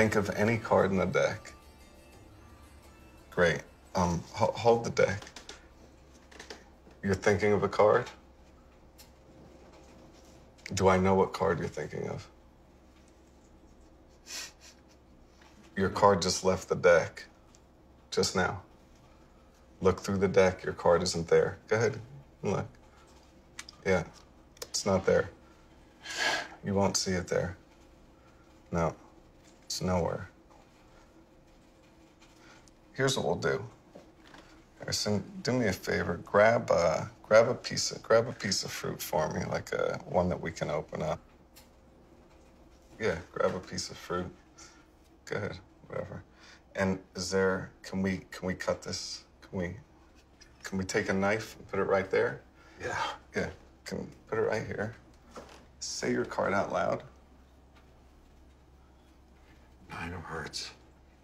Think of any card in the deck. Great. Um, ho- hold the deck. You're thinking of a card? Do I know what card you're thinking of? Your card just left the deck just now. Look through the deck, your card isn't there. Go ahead and look. Yeah, it's not there. You won't see it there. No, it's nowhere. Here's what we'll do. Harrison, do me a favor. Grab uh, grab a piece of grab a piece of fruit for me, like a one that we can open up. Yeah, grab a piece of fruit. Go ahead, whatever. And is there? Can we can we cut this? Can we can we take a knife and put it right there? Yeah. Yeah. Can put it right here. Say your card out loud. Nine of hearts.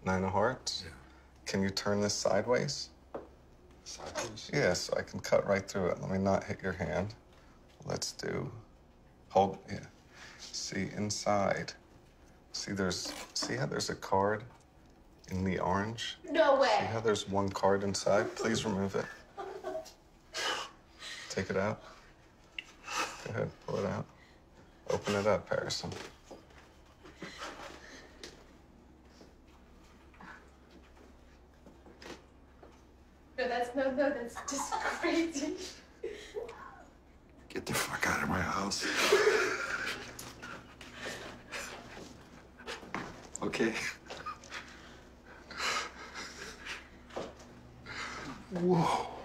Nine of hearts. Yeah. Can you turn this sideways? Sideways. Yeah, so I can cut right through it. Let me not hit your hand. Let's do. Hold. Yeah. See inside. See there's. See how there's a card in the orange. No way. See way. how there's one card inside. Please remove it. Take it out. Go ahead, pull it out. Open it up, Harrison. No, that's no, no, that's just crazy. Get the fuck out of my house. Okay. Whoa.